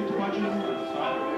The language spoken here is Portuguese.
muito pode ir, sabe?